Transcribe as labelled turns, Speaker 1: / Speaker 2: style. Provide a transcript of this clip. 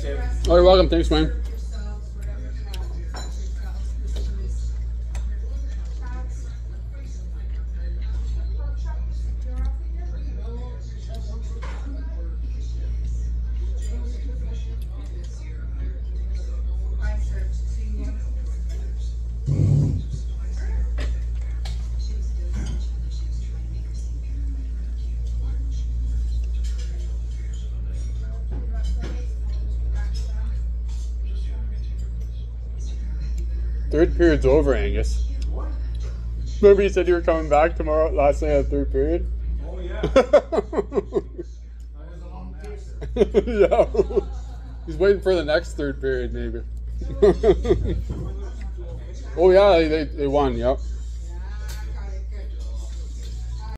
Speaker 1: Thanks, David. Oh, you're welcome. Thanks, man. Third period's over, Angus. Remember you said you were coming back tomorrow, last night of third period?
Speaker 2: Oh, yeah.
Speaker 1: Yeah. He's waiting for the next third period, maybe. oh, yeah, they, they, they won, yep.